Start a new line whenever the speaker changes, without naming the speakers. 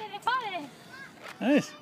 alcalde de Jodes.
¿Ves,